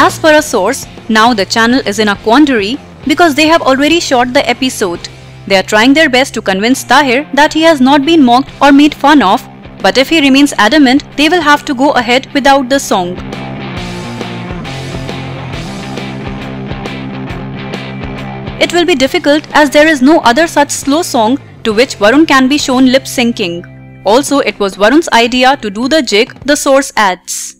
As per a source, now the channel is in a quandary because they have already shot the episode. They are trying their best to convince Taher that he has not been mocked or made fun of, but if he remains adamant, they will have to go ahead without the song. It will be difficult as there is no other such slow song to which Varun can be shown lip syncing. Also, it was Varun's idea to do the jig, the source adds.